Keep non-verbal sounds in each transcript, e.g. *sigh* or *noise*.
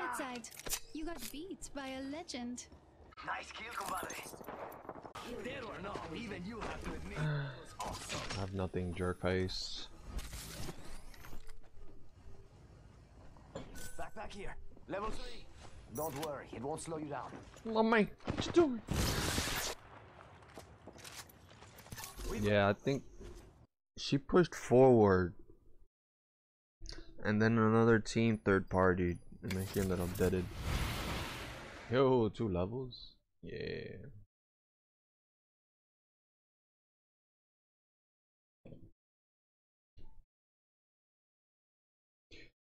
Outside, you got beat by a legend. Nice kill, compadre. Dead or not, even you have to admit it was awesome. I have nothing, jerk face. back here. Level 3. Don't worry, it won't slow you down. Mommy, what you doing? Yeah, I think she pushed forward. And then another team third party. And then he ended up deaded. Yo, two levels? Yeah.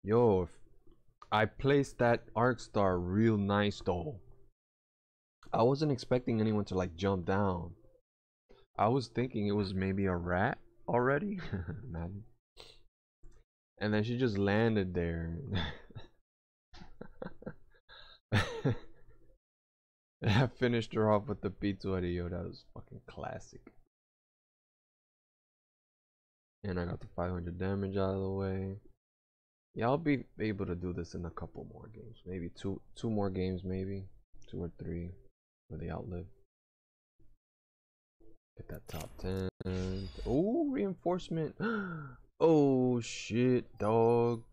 Yo, I placed that arc star real nice though. I wasn't expecting anyone to like jump down. I was thinking it was maybe a rat already. *laughs* And then she just landed there. *laughs* I finished her off with the P20. Yo, that was fucking classic. And I got the 500 damage out of the way. Yeah, I'll be able to do this in a couple more games. Maybe two two more games, maybe. Two or three for the outlive. Get that top 10. Oh, reinforcement. *gasps* oh, shit, dog.